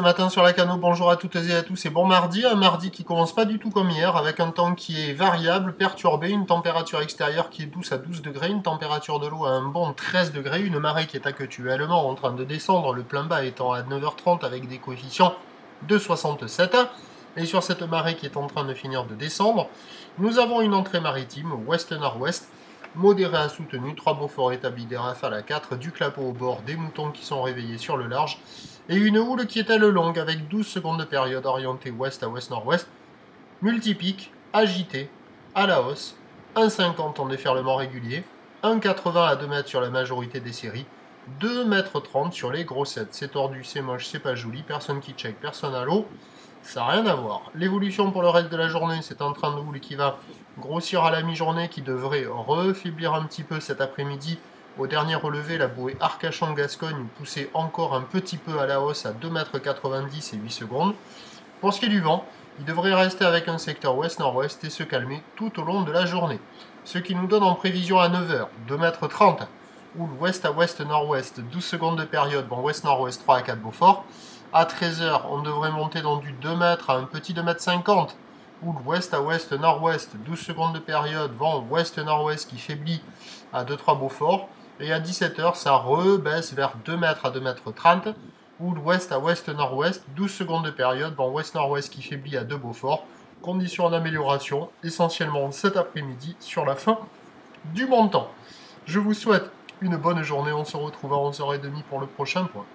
matin sur la canot, bonjour à toutes et à tous. Et bon mardi, un mardi qui commence pas du tout comme hier, avec un temps qui est variable, perturbé, une température extérieure qui est douce à 12 degrés, une température de l'eau à un bon 13 degrés, une marée qui est actuellement en train de descendre, le plein bas étant à 9h30 avec des coefficients de 67, et sur cette marée qui est en train de finir de descendre, nous avons une entrée maritime ouest-nord-ouest, modéré à soutenu, 3 Beaufort établis, des rafales à 4, du clapot au bord, des moutons qui sont réveillés sur le large, et une houle qui est à le longue avec 12 secondes de période orientée ouest à ouest-nord-ouest, multipique, agité, à la hausse, 1,50 en déferlement régulier, 1,80 à 2 mètres sur la majorité des séries, 2 mètres 30 sur les grossettes. C'est tordu, c'est moche, c'est pas joli, personne qui check, personne à l'eau. Ça n'a rien à voir. L'évolution pour le reste de la journée, c'est un train de houle qui va grossir à la mi-journée, qui devrait refaiblir un petit peu cet après-midi. Au dernier relevé, la bouée Arcachon-Gascogne poussait encore un petit peu à la hausse à 2,90 m et 8 secondes. Pour ce qui est du vent, il devrait rester avec un secteur ouest-nord-ouest et se calmer tout au long de la journée. Ce qui nous donne en prévision à 9h 2,30 m, ou l'ouest à ouest-nord-ouest, 12 secondes de période, bon ouest-nord-ouest 3 à 4 Beaufort. À 13h, on devrait monter dans du 2 mètres à un petit 2 mètres 50 ou l'ouest à ouest nord-ouest, 12 secondes de période, vent ouest-nord-ouest qui faiblit à 2-3 Beaufort. Et à 17h, ça rebaisse vers 2 mètres à 2 mètres 30 ou l'ouest à ouest nord-ouest, 12 secondes de période, vent ouest-nord-ouest qui faiblit à 2 Beaufort. Conditions d'amélioration essentiellement cet après-midi sur la fin du montant. Je vous souhaite une bonne journée, on se retrouve à 11h30 pour le prochain point.